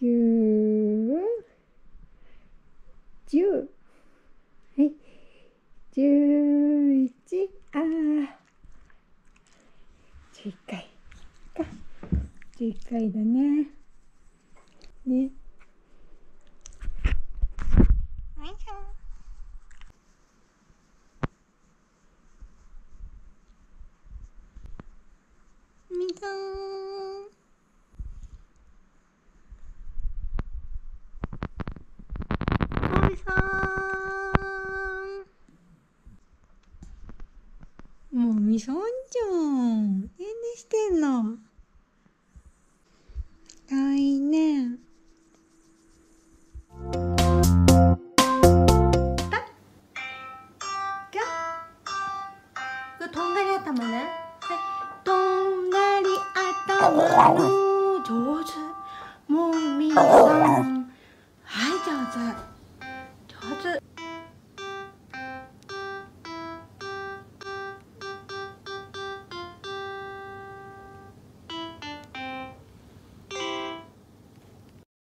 十、十、はい、十一、あー、十一回か、十一回だね。ね。よいしょみかんかみさんもうみそんじゃん。何してんのとんがり頭ね。はい。とんがり頭の上手。もみさん